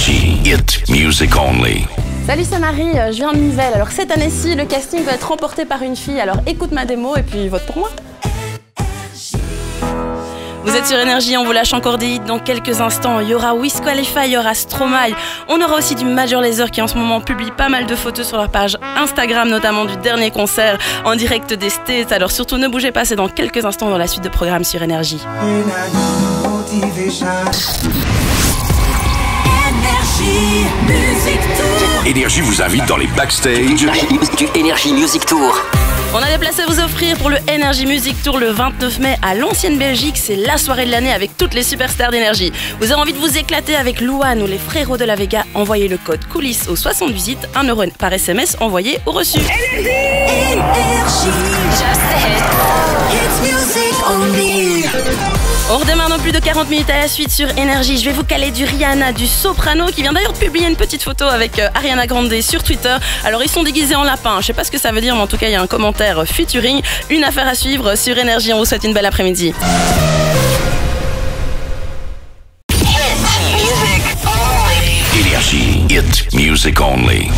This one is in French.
Énergie, hit music only. Salut, c'est Marie, euh, je viens de Nivelles. Alors cette année-ci, le casting va être remporté par une fille. Alors écoute ma démo et puis vote pour moi. Vous êtes sur Énergie, on vous lâche encore des hits dans quelques instants. Il y aura Wiz Khalifa, il y aura Stromae. On aura aussi du Major Lazer qui en ce moment publie pas mal de photos sur leur page Instagram, notamment du dernier concert en direct des States. Alors surtout ne bougez pas, c'est dans quelques instants dans la suite de programme sur Énergie. Énergie vous invite dans les backstage du Energy Music Tour. On a des places à vous offrir pour le Energy Music Tour le 29 mai à l'ancienne Belgique. C'est la soirée de l'année avec toutes les superstars d'énergie. Vous avez envie de vous éclater avec Louane ou les frérots de la Vega? Envoyez le code coulisses au 78, 1 euro par SMS envoyé au reçu. On redémarre dans plus de 40 minutes à la suite sur Énergie. Je vais vous caler du Rihanna, du Soprano, qui vient d'ailleurs de publier une petite photo avec euh, Ariana Grande sur Twitter. Alors ils sont déguisés en lapin. Je sais pas ce que ça veut dire, mais en tout cas il y a un commentaire featuring. Une affaire à suivre sur Énergie. On vous souhaite une belle après-midi. Music only.